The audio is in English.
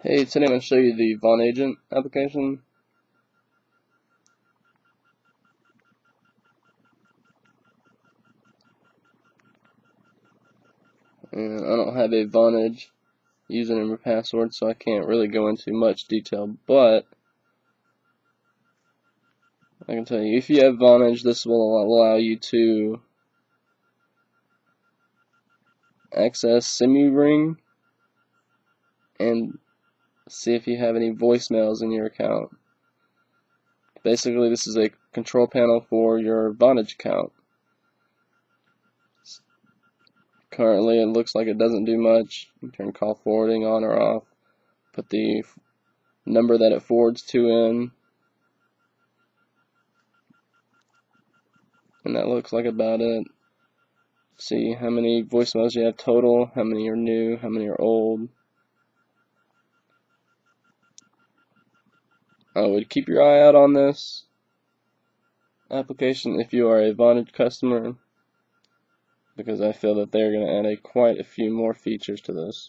Hey, today I'm going to show you the Vonagent application. And I don't have a Vonage username or password, so I can't really go into much detail, but I can tell you, if you have Vonage, this will allow you to access SimuRing and see if you have any voicemails in your account. Basically, this is a control panel for your Vonage account. Currently, it looks like it doesn't do much. You turn call forwarding on or off. Put the number that it forwards to in. And that looks like about it. See how many voicemails you have total, how many are new, how many are old. I would keep your eye out on this application if you are a Vonage customer because I feel that they're going to add a, quite a few more features to this.